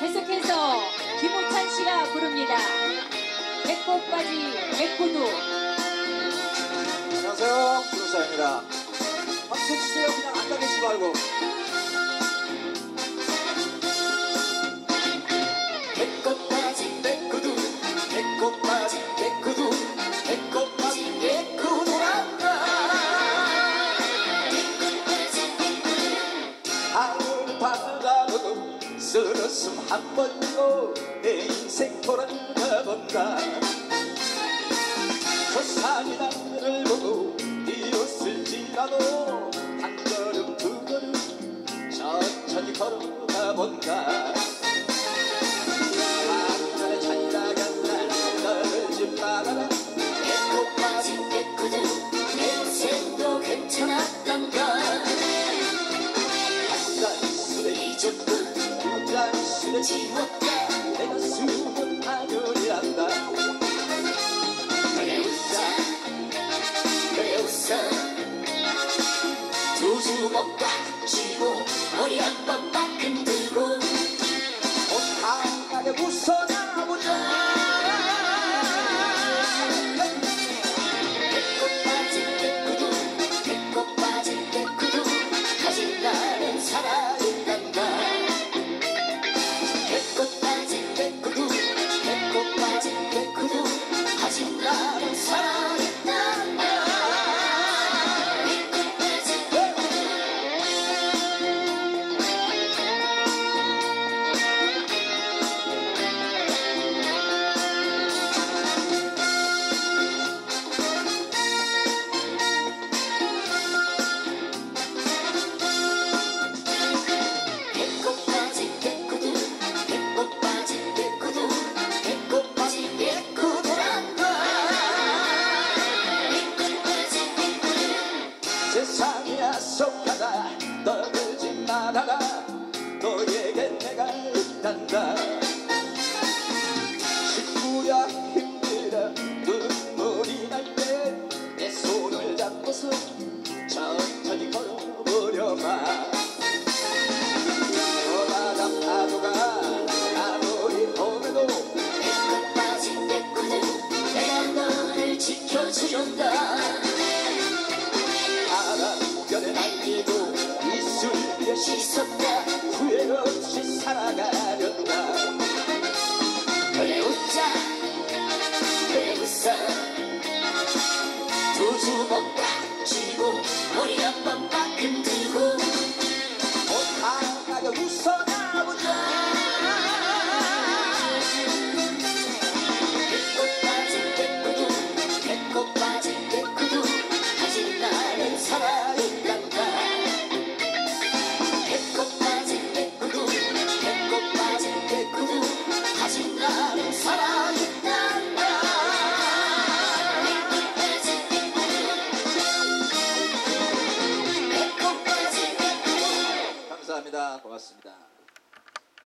계속해서 김호찬 씨가 부릅니다. 배꼽까지 백구두. 안녕하세요. 김우사입니다. 박수 치세요. 그냥 앉아 계시지 말고. 쓰러슴 한 번이고 내 인생 돌아가 본다 저 산이 나를 보고 비웃을지라도 한 걸음 두 걸음 천천히 걸어가 본다 두 잔술에 지웠다 내가 숨은 하늘이란다 그래 웃자 그래 웃어 두 주먹 꽉 쥐고 머리 한번딱 고맙습니다.